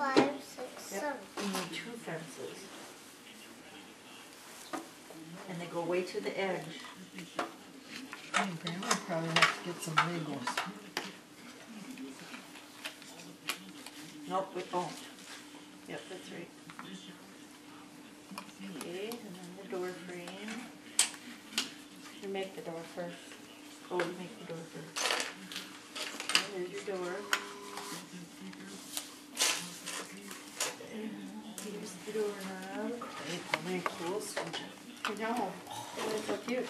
five, six, Yep, seven. you need two fences. And they go way to the edge. And Grandma probably have to get some Legos. Nope, we don't. Yep, that's right. Okay, and then the door frame. You make the door first. Oh, you make the door first. through or not. Hey, come in close. Come down home. Oh, it's so cute.